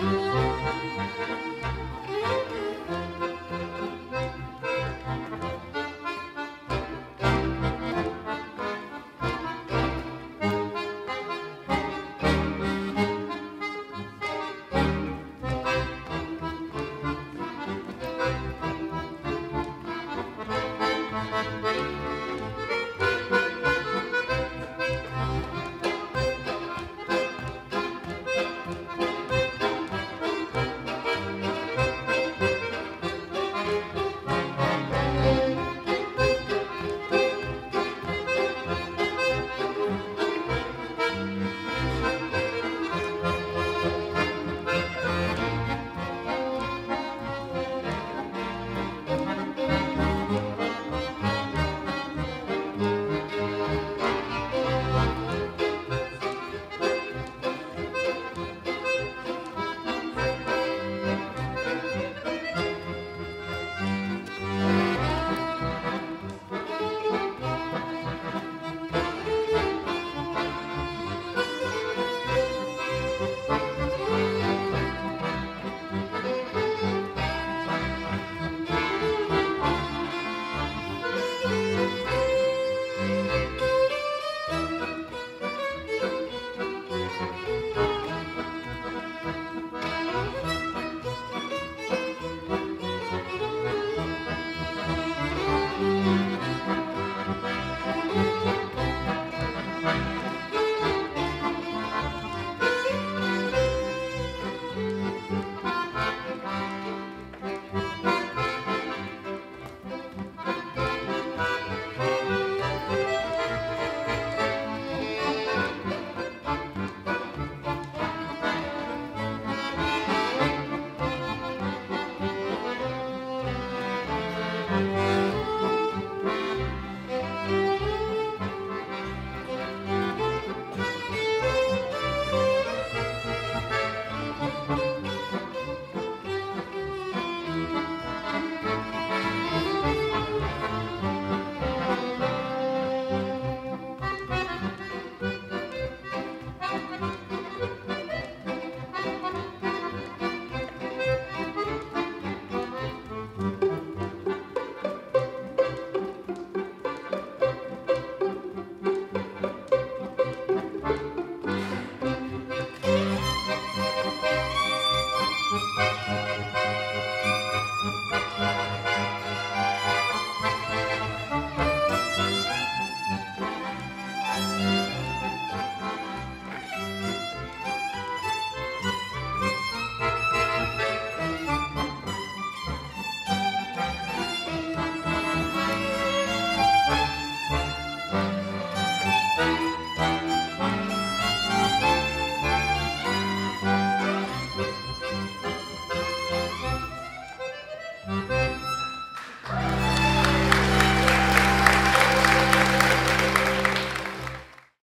Música